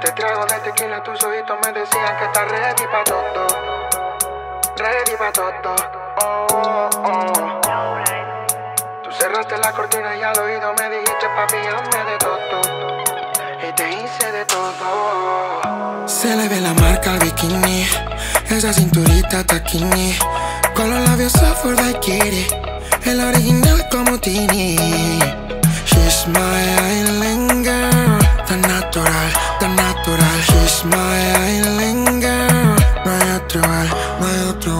Te trago de tequila, tus ojitos me decían que estás ready pa' todo. Ready pa' todo. Oh, oh. Tú cerraste la cortina y al oído me dijiste, papi, hazme de todo. Y te hice de todo. Se le ve la marca bikini, esa cinturita taquini. Con los labios soft I quiere, el original como Tini. Otro igual, no hay otro.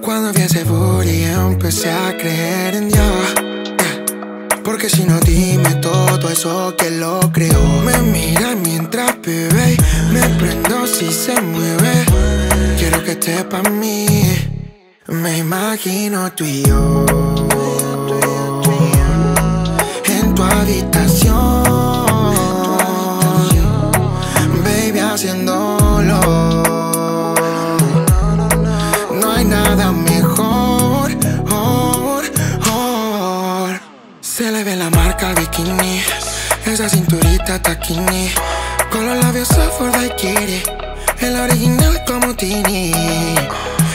Cuando vi ese booty empecé a creer en Dios. yeah. Porque si no dime todo eso que lo creo Me mira mientras bebe Me prendo si se mueve Quiero que esté pa' mí Me imagino tú y yo Se le ve la marca bikini. Esa cinturita taquini. Con los labios soft I quiere El original como Tini.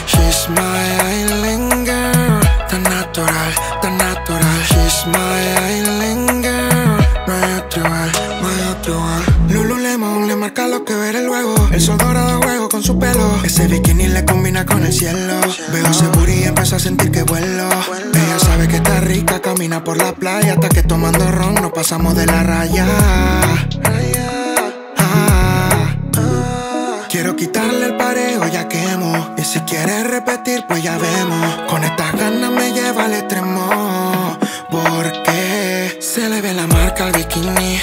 She's my island girl. Tan natural, tan natural. She's my island girl. No hay otro igual Lululemon le marca lo que veré luego. El sol dorado juego con su pelo. Ese bikini le combina con el cielo. Veo ese y empiezo a sentir que vuelo. Ella sabe rica, camina por la playa Hasta que tomando ron nos pasamos de la raya Quiero quitarle el parejo, ya quemo. Y si quieres repetir, pues ya vemos. Con estas ganas me lleva al extremo. Porque se le ve la marca al bikini.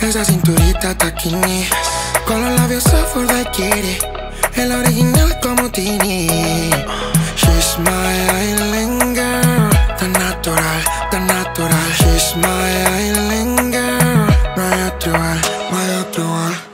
Esa cinturita taquini. Con los labios soft I quiere. El original the natural. She's my island girl. My other one, my other one